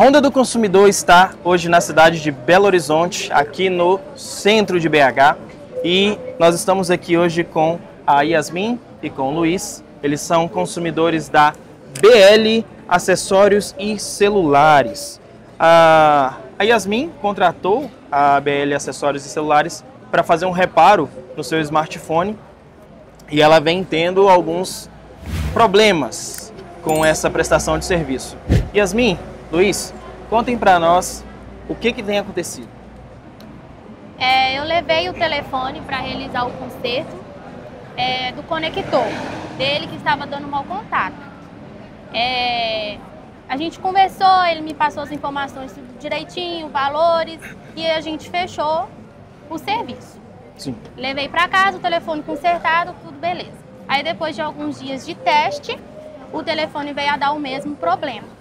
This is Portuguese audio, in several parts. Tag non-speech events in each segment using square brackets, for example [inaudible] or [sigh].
Ronda do Consumidor está hoje na cidade de Belo Horizonte, aqui no centro de BH, e nós estamos aqui hoje com a Yasmin e com o Luiz. Eles são consumidores da BL Acessórios e Celulares. A Yasmin contratou a BL Acessórios e Celulares para fazer um reparo no seu smartphone e ela vem tendo alguns problemas com essa prestação de serviço. Yasmin, Luiz, contem para nós o que, que tem acontecido. É, eu levei o telefone para realizar o conserto é, do conector dele que estava dando mau contato. É, a gente conversou, ele me passou as informações tudo direitinho, valores e a gente fechou o serviço. Sim. Levei para casa o telefone consertado, tudo beleza. Aí depois de alguns dias de teste, o telefone veio a dar o mesmo problema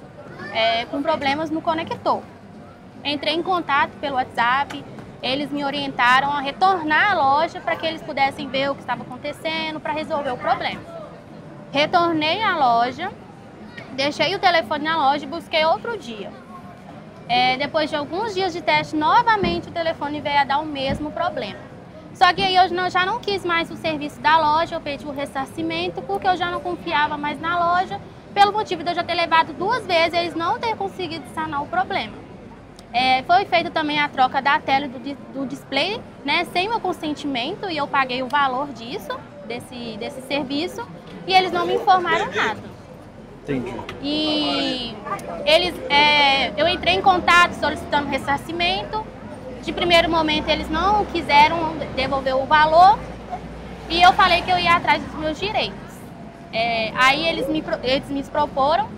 é, com problemas no conector. Entrei em contato pelo WhatsApp, eles me orientaram a retornar à loja para que eles pudessem ver o que estava acontecendo para resolver o problema. Retornei à loja, deixei o telefone na loja e busquei outro dia. É, depois de alguns dias de teste, novamente o telefone veio a dar o mesmo problema. Só que aí eu já não quis mais o serviço da loja, eu pedi o ressarcimento porque eu já não confiava mais na loja pelo motivo de eu já ter levado duas vezes eles não ter conseguido sanar o problema. É, foi feita também a troca da tela do, do display, né, sem meu consentimento, e eu paguei o valor disso, desse, desse serviço, e eles não me informaram nada. Entendi. E eles, é, eu entrei em contato solicitando ressarcimento. De primeiro momento eles não quiseram devolver o valor e eu falei que eu ia atrás dos meus direitos. É, aí eles me, eles me proporam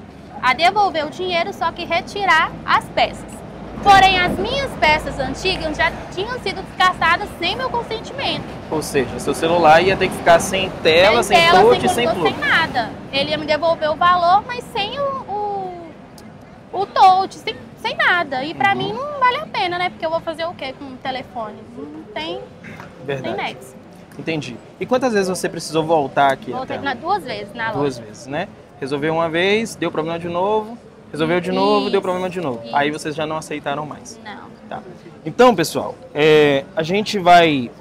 a devolver o dinheiro, só que retirar as peças. Porém, as minhas peças antigas já tinham sido descartadas sem meu consentimento. Ou seja, seu celular ia ter que ficar sem tela, sem, sem touch, sem, sem, sem nada. Ele ia me devolver o valor, mas sem o, o, o touch, sem, sem nada. E pra uhum. mim não vale a pena, né? Porque eu vou fazer o quê com o telefone? Não tem, Verdade. tem nexo. Entendi. E quantas vezes você precisou voltar aqui? Voltei até? duas vezes na loja. Duas vezes, né? Resolveu uma vez, deu problema de novo, resolveu de novo, deu problema de novo. Isso. Aí vocês já não aceitaram mais. Não. Tá. Então, pessoal, é, a gente vai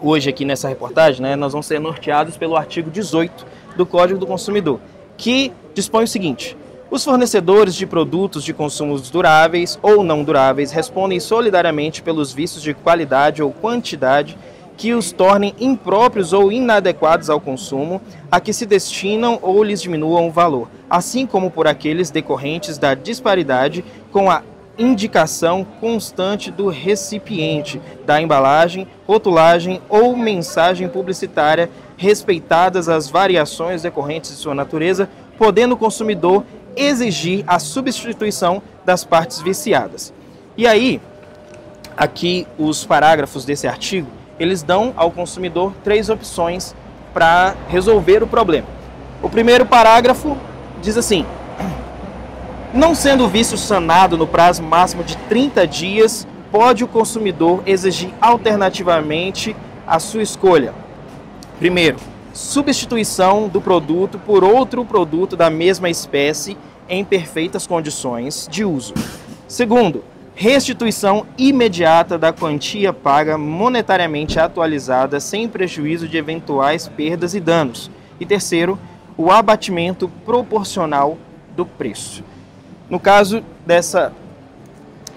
hoje aqui nessa reportagem, né, nós vamos ser norteados pelo artigo 18 do Código do Consumidor, que dispõe o seguinte: os fornecedores de produtos de consumos duráveis ou não duráveis respondem solidariamente pelos vícios de qualidade ou quantidade que os tornem impróprios ou inadequados ao consumo, a que se destinam ou lhes diminuam o valor, assim como por aqueles decorrentes da disparidade com a indicação constante do recipiente, da embalagem, rotulagem ou mensagem publicitária, respeitadas as variações decorrentes de sua natureza, podendo o consumidor exigir a substituição das partes viciadas. E aí, aqui os parágrafos desse artigo, eles dão ao consumidor três opções para resolver o problema. O primeiro parágrafo diz assim: [clears throat] não sendo o vício sanado no prazo máximo de 30 dias, pode o consumidor exigir alternativamente a sua escolha. Primeiro, substituição do produto por outro produto da mesma espécie em perfeitas condições de uso. Segundo, restituição imediata da quantia paga monetariamente atualizada sem prejuízo de eventuais perdas e danos. E terceiro, o abatimento proporcional do preço. No caso dessa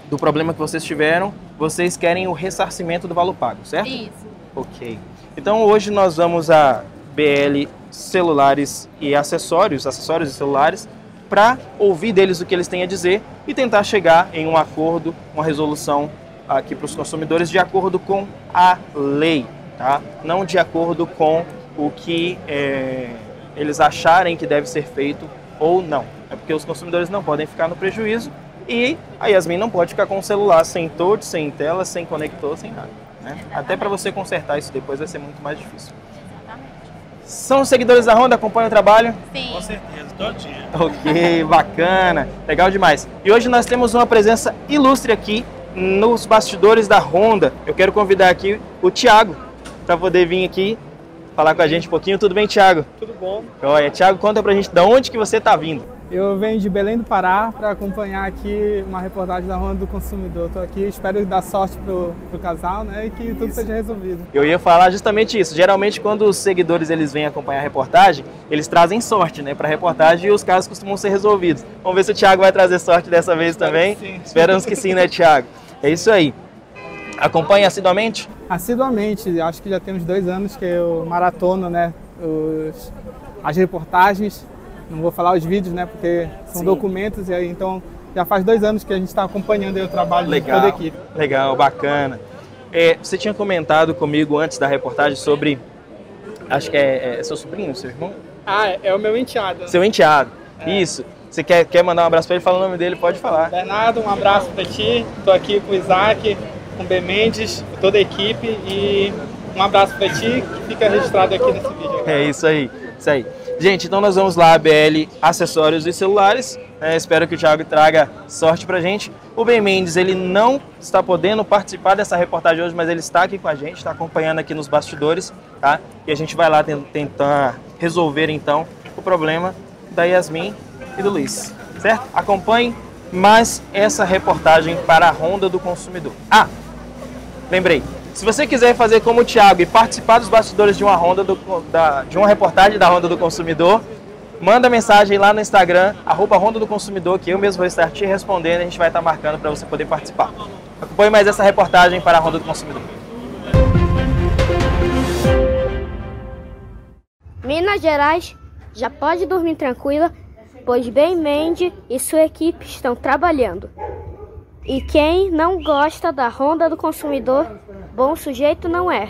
do problema que vocês tiveram, vocês querem o ressarcimento do valor pago, certo? Isso. OK. Então hoje nós vamos a BL celulares e acessórios, acessórios e celulares para ouvir deles o que eles têm a dizer e tentar chegar em um acordo, uma resolução aqui para os consumidores de acordo com a lei, tá? Não de acordo com o que é, eles acharem que deve ser feito ou não. É porque os consumidores não podem ficar no prejuízo e a Yasmin não pode ficar com o celular sem touch, sem tela, sem conector, sem nada. Né? Até para você consertar isso depois vai ser muito mais difícil. São seguidores da Honda, acompanham o trabalho? Sim. Com certeza, todinho. [laughs] Ok, bacana, legal demais. E hoje nós temos uma presença ilustre aqui nos bastidores da Honda. Eu quero convidar aqui o Thiago para poder vir aqui falar com a gente um pouquinho. Tudo bem, Thiago? Tudo bom. Olha, Thiago, conta pra gente de onde que você está vindo. Eu venho de Belém do Pará para acompanhar aqui uma reportagem da Ronda do Consumidor. Estou aqui, espero dar sorte pro, pro casal, né, e que tudo isso. seja resolvido. Eu ia falar justamente isso. Geralmente quando os seguidores eles vêm acompanhar a reportagem, eles trazem sorte, né, para a reportagem e os casos costumam ser resolvidos. Vamos ver se o Thiago vai trazer sorte dessa vez espero também. Que sim. Esperamos que sim, né, Thiago? É isso aí. Acompanha assiduamente? Assiduamente. Acho que já tem uns dois anos que eu maratono, né, os, as reportagens não vou falar os vídeos, né? Porque são Sim. documentos e aí então já faz dois anos que a gente está acompanhando o trabalho legal, de toda a equipe. Legal, bacana. É, você tinha comentado comigo antes da reportagem sobre, acho que é, é seu sobrinho, seu irmão? Ah, é, é o meu enteado. Seu enteado, é. isso. Você quer, quer mandar um abraço para ele? Fala o nome dele, pode falar. Bernardo, um abraço para ti. Estou aqui com o Isaac, com o B Mendes, com toda a equipe e um abraço para ti que fica registrado aqui nesse vídeo. É isso aí, isso aí. Gente, então nós vamos lá, BL Acessórios e Celulares. É, espero que o Thiago traga sorte pra gente. O Ben Mendes, ele não está podendo participar dessa reportagem hoje, mas ele está aqui com a gente, está acompanhando aqui nos bastidores, tá? E a gente vai lá tentar resolver então o problema da Yasmin e do Luiz, certo? Acompanhe mais essa reportagem para a Ronda do Consumidor. Ah, lembrei, se você quiser fazer como o Thiago e participar dos bastidores de uma ronda do, da, de uma reportagem da Ronda do Consumidor, manda mensagem lá no Instagram, arroba Ronda do Consumidor, que eu mesmo vou estar te respondendo e a gente vai estar marcando para você poder participar. Acompanhe mais essa reportagem para a Ronda do Consumidor. Minas Gerais já pode dormir tranquila, pois Ben Mendes e sua equipe estão trabalhando. E quem não gosta da Ronda do Consumidor Bom sujeito não é.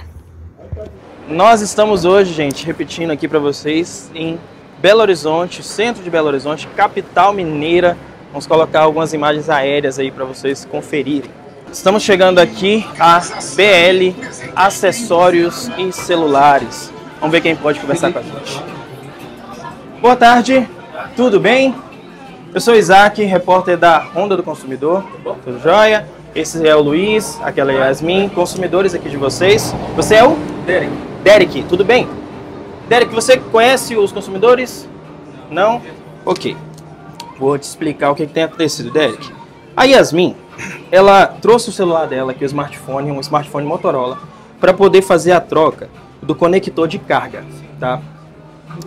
Nós estamos hoje, gente, repetindo aqui para vocês, em Belo Horizonte, centro de Belo Horizonte, capital mineira. Vamos colocar algumas imagens aéreas aí para vocês conferirem. Estamos chegando aqui a BL Acessórios e Celulares. Vamos ver quem pode conversar com a gente. Boa tarde, tudo bem? Eu sou Isaac, repórter da Honda do Consumidor. Tudo jóia? Esse é o Luiz, aquela é a Yasmin, consumidores aqui de vocês. Você é o? Derek. Derek, tudo bem? Derek, você conhece os consumidores? Não? Ok. Vou te explicar o que, que tem acontecido, Derek. A Yasmin, ela trouxe o celular dela, que é o smartphone, um smartphone Motorola, para poder fazer a troca do conector de carga, tá?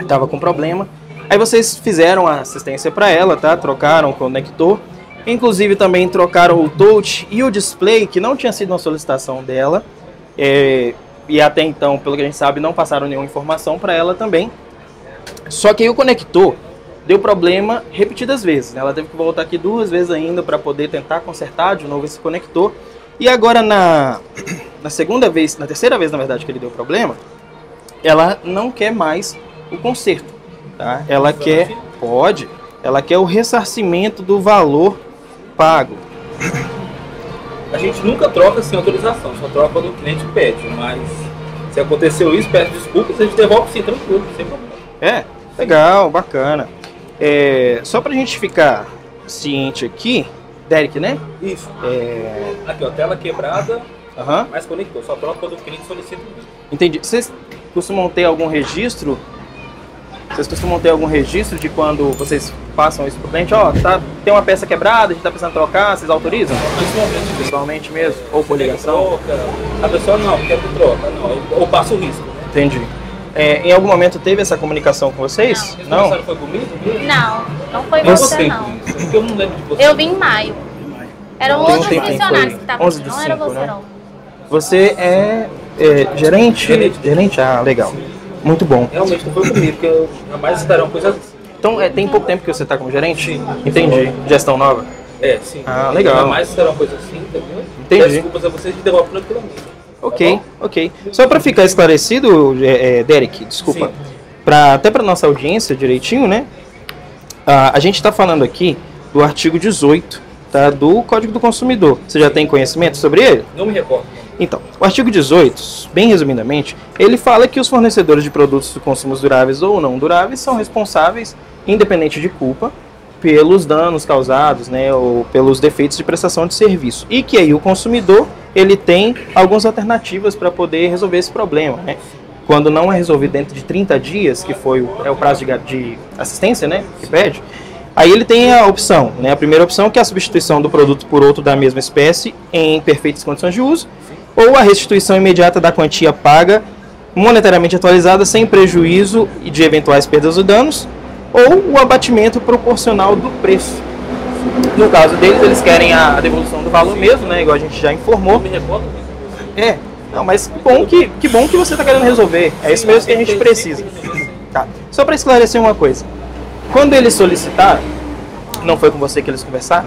Tava com problema. Aí vocês fizeram a assistência para ela, tá? Trocaram o conector Inclusive também trocaram o touch e o display, que não tinha sido uma solicitação dela. É, e até então, pelo que a gente sabe, não passaram nenhuma informação para ela também. Só que aí o conector deu problema repetidas vezes. Né? Ela teve que voltar aqui duas vezes ainda para poder tentar consertar de novo esse conector. E agora na, na segunda vez, na terceira vez na verdade que ele deu problema, ela não quer mais o conserto. Tá? Ela quer, pode, ela quer o ressarcimento do valor pago. A gente nunca troca sem autorização, só troca quando o cliente pede, mas se aconteceu isso, peço desculpas, a gente devolve sim, tranquilo, sem problema. É, legal, bacana. É, só pra gente ficar ciente aqui, Derek, né? Isso. É... Aqui, ó, tela quebrada, uhum. mas conectou, só troca quando o cliente solicita. Entendi. Vocês costumam ter algum registro vocês costumam ter algum registro de quando vocês passam isso pro cliente? Ó, oh, tá, tem uma peça quebrada, a gente tá precisando trocar, vocês autorizam? Pessoalmente. Pessoalmente mesmo? Ou por ligação? Troca. A pessoa não, quer que troca, não. Ou passa o risco. Entendi. É, em algum momento teve essa comunicação com vocês? Não. não? foi comigo? Não, não foi você, não. Porque eu não lembro de você. Eu vim em maio. Eram outros funcionários que estavam aqui, não era você né? não. Você é, é gerente? gerente? Gerente? Ah, legal. Sim. Muito bom. Realmente não foi comigo, porque eu jamais estarão coisas assim. Então, é, tem pouco tempo que você está como gerente? Sim. Entendi. Gestão nova? É, sim. Ah, legal. Jamais estarão coisas assim, entendeu? Entendi. Desculpas a vocês devolvem tranquilamente. Ok, tá ok. Só para ficar esclarecido, é, é, Derek, desculpa, pra, até para nossa audiência direitinho, né? a gente está falando aqui do artigo 18 tá, do Código do Consumidor. Você já tem conhecimento sobre ele? Não me recordo. Então, o artigo 18, bem resumidamente, ele fala que os fornecedores de produtos de consumos duráveis ou não duráveis são responsáveis, independente de culpa, pelos danos causados, né, ou pelos defeitos de prestação de serviço. E que aí o consumidor, ele tem algumas alternativas para poder resolver esse problema, né? Quando não é resolvido dentro de 30 dias, que foi o, é o prazo de, de assistência, né, que pede, Aí ele tem a opção, né? A primeira opção que é a substituição do produto por outro da mesma espécie em perfeitas condições de uso, ou a restituição imediata da quantia paga, monetariamente atualizada, sem prejuízo de eventuais perdas ou danos, ou o abatimento proporcional do preço. No caso deles, eles querem a devolução do valor mesmo, né? Igual a gente já informou. É, não, mas que bom que, que bom que você está querendo resolver. É isso mesmo que a gente precisa. Tá. Só para esclarecer uma coisa. Quando eles solicitaram, não foi com você que eles conversaram?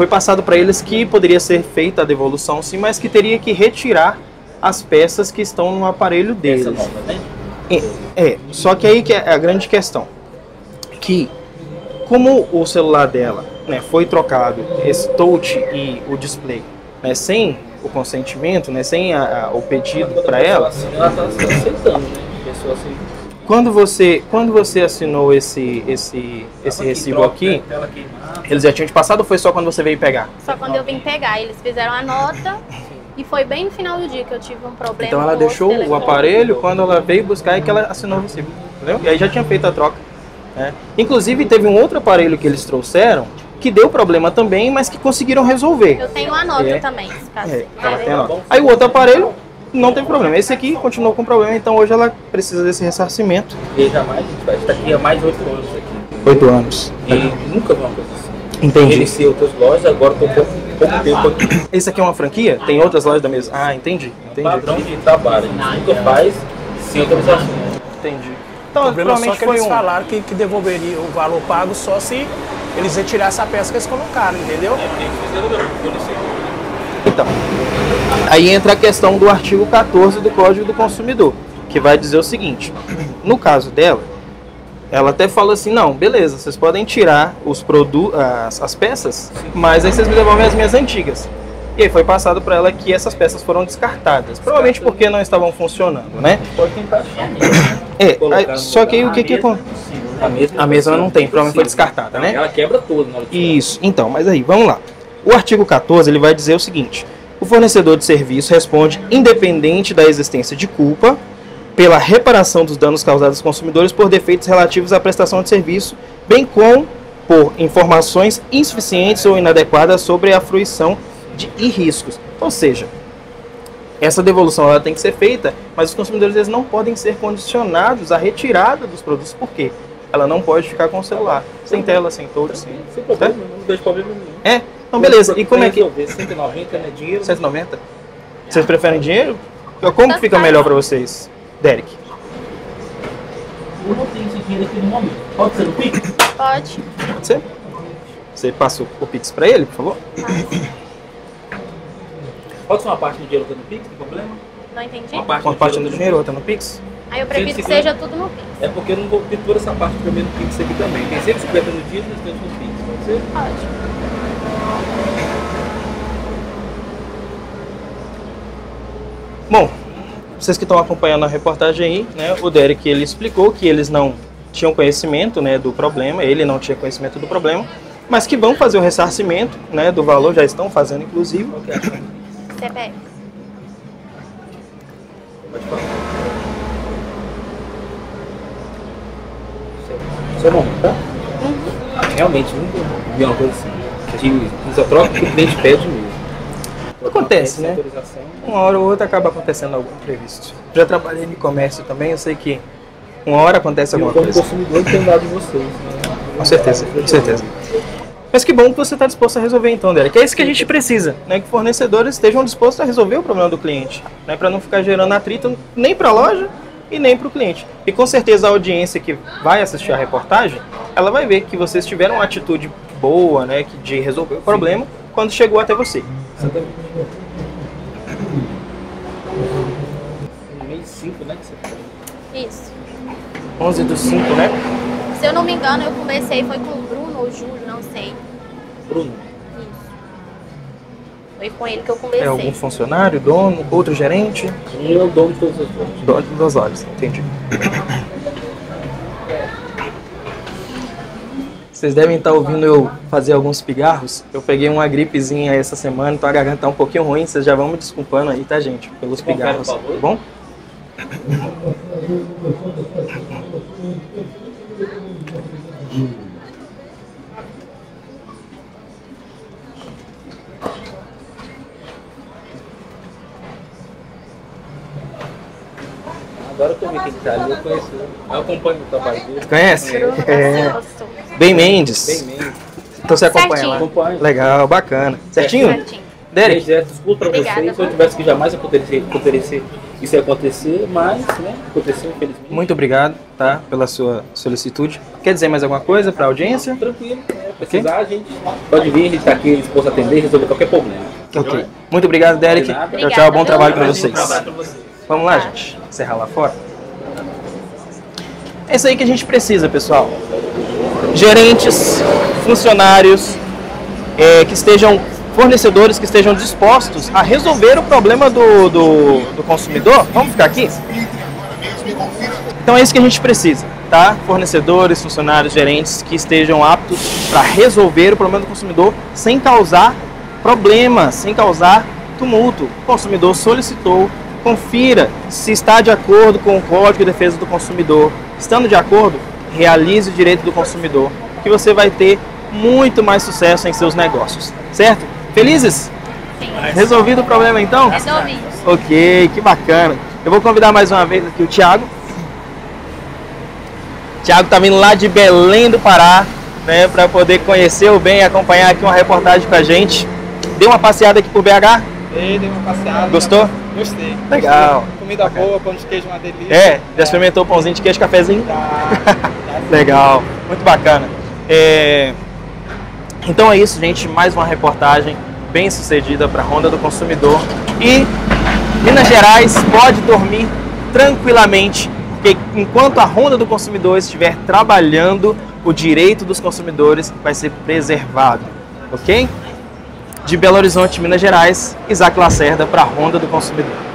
Foi passado para eles que poderia ser feita a devolução sim, mas que teria que retirar as peças que estão no aparelho deles. Nova, né? É, é, só que aí que é a grande questão. Que como o celular dela né, foi trocado, esse touch e o display, né, sem o consentimento, né, sem a- a- o pedido para ela, ela tá aceitando, né? Pessoa assim. Quando você, quando você assinou esse, esse, esse recibo aqui, queimada. eles já tinham te passado ou foi só quando você veio pegar? Só quando eu vim pegar, eles fizeram a nota e foi bem no final do dia que eu tive um problema. Então ela deixou o aparelho, quando ela veio buscar é que ela assinou o recibo. Entendeu? E aí já tinha feito a troca. né? Inclusive teve um outro aparelho que eles trouxeram que deu problema também, mas que conseguiram resolver. Eu tenho a nota É. também. É, ela tem a nota. Aí o outro aparelho não teve problema. Esse aqui continuou com problema, então hoje ela precisa desse ressarcimento. Veja mais, a gente estar aqui há mais de 8 anos aqui. Oito anos. E nunca vi uma coisa assim. Entendi. Iniciei outras lojas, agora estou pouco, pouco tempo aqui. Esse aqui é uma franquia? Tem outras lojas da mesma? Ah, entendi. Entendi. Padrão de trabalho. A gente nunca faz sem autorização. Entendi. O Então, problema é só provavelmente que foi eles um. falaram que, que devolveria o valor pago só se eles retirassem a peça que eles colocaram, entendeu? Então, aí entra a questão do artigo 14 do Código do Consumidor, que vai dizer o seguinte: no caso dela, ela até fala assim: não, beleza, vocês podem tirar os produtos, as, as peças, mas aí vocês me devolvem as minhas antigas. E aí foi passado para ela que essas peças foram descartadas, provavelmente porque não estavam funcionando, né? Pode tentar achar. É, aí- só que aí o que que A mesma acontece? A mesma, A mesma não tem, provavelmente foi descartada, né? Ela quebra tirar. Isso, então, mas aí, vamos lá. O artigo 14 ele vai dizer o seguinte: fornecedor de serviço responde independente da existência de culpa pela reparação dos danos causados aos consumidores por defeitos relativos à prestação de serviço, bem como por informações insuficientes ou inadequadas sobre a fruição de e riscos. Ou seja, essa devolução ela tem que ser feita, mas os consumidores eles não podem ser condicionados à retirada dos produtos, por quê? Ela não pode ficar com o celular, sem tela, sem touch, sem... Sem problema, não vejo problema nenhum. É? Então beleza, e como é que... Resolver 190 né? Dinheiro. 190? Vocês preferem dinheiro? Como que fica melhor pra vocês, Derek? Eu não tenho esse dinheiro aqui no momento. Pode ser no Pix? Pode. Pode ser? Você passa o- Pix pra ele, por favor? Pode ser uma parte do dinheiro que no Pix, tem problema? Não entendi? Uma parte Uma parte do dinheiro dinheiro, outra no Pix? Aí eu prefiro que 150. seja tudo no Pix. É porque eu não vou ter toda essa parte primeiro no Pix aqui também. Tem 150 no dia e 200 no Pix. Pode ser? Pode. Bom, vocês que estão acompanhando a reportagem aí, né, o Derek ele explicou que eles não tinham conhecimento, né, do problema, ele não tinha conhecimento do problema, mas que vão fazer o ressarcimento, né, do valor, já estão fazendo inclusive. É? CPF. Pode falar. Seu nome, tá? Realmente, nunca vi uma coisa assim. Troca que o cliente pede mesmo. Acontece, né? Uma hora ou outra acaba acontecendo algum imprevisto. Já trabalhei em comércio também, eu sei que uma hora acontece alguma como coisa. consumidor tem dado de vocês. Né? Com certeza, com certeza. Mas que bom que você está disposto a resolver então, Derek. É isso que a gente precisa, né? Que fornecedores estejam dispostos a resolver o problema do cliente, né? Para não ficar gerando atrito nem para a loja e nem para o cliente. E com certeza a audiência que vai assistir a reportagem, ela vai ver que vocês tiveram uma atitude boa, né? que- De resolver o problema quando chegou até você. Exatamente. No mês 5, né? Que você falou. Isso. 11 do 5, né? Se eu não me engano, eu conversei, foi com o Bruno ou Júlio, não sei. Bruno, Isso. Foi com ele que eu conversei. É algum funcionário, dono, outro gerente? é o dono de todas as lojas. Dono das lojas, entendi. Vocês devem estar ouvindo eu fazer alguns pigarros. Eu peguei uma gripezinha essa semana, então a garganta tá um pouquinho ruim. Vocês já vão me desculpando aí, tá, gente? Pelos pigarros, tá bom? Agora que eu vi quem tá ali, eu conheço. Eu acompanho o trabalho dele. Conhece? É. Bem Mendes. Bem mesmo. Então você acompanha Certinho. lá. Acompanho. Legal, bacana. Certinho? Certinho. Derek, desculpa pra Obrigada. vocês. Se eu tivesse que jamais acontecer, acontecer isso ia acontecer, mas, né, aconteceu infelizmente. muito obrigado, tá? Pela sua solicitude. Quer dizer mais alguma coisa para a audiência? Tranquilo, né? precisar a gente pode vir, a gente tá aqui disposto a atender e resolver qualquer problema. Ok. Muito obrigado, Derek. De nada. Tchau, tchau. Obrigada, Bom trabalho para vocês. Vocês. Vamos lá, gente. Encerrar lá fora. É isso aí que a gente precisa, pessoal. Gerentes, funcionários, é, que estejam fornecedores que estejam dispostos a resolver o problema do, do, do consumidor. Vamos ficar aqui? Então é isso que a gente precisa, tá? Fornecedores, funcionários, gerentes que estejam aptos para resolver o problema do consumidor sem causar problemas, sem causar tumulto. O consumidor solicitou, confira se está de acordo com o Código de Defesa do Consumidor. Estando de acordo, realize o direito do consumidor, que você vai ter muito mais sucesso em seus negócios, certo? Felizes? Sim. Resolvido o problema então? Resolvidos. Ok, que bacana. Eu vou convidar mais uma vez aqui o Thiago. Thiago tá vindo lá de Belém do Pará, né, para poder conhecer o bem e acompanhar aqui uma reportagem com a gente. Deu uma passeada aqui por BH? Dei, dei uma passeada. Gostou? Gostei. Legal. Gostei. Comida boa, pão de queijo uma delícia. É, já experimentou o pãozinho de queijo, cafezinho? Tá [laughs] Legal, muito bacana. É, Então é isso, gente. Mais uma reportagem bem sucedida para a Ronda do Consumidor. E Minas Gerais pode dormir tranquilamente, porque enquanto a Ronda do Consumidor estiver trabalhando, o direito dos consumidores vai ser preservado, ok? De Belo Horizonte, Minas Gerais, Isaac Lacerda para a Ronda do Consumidor.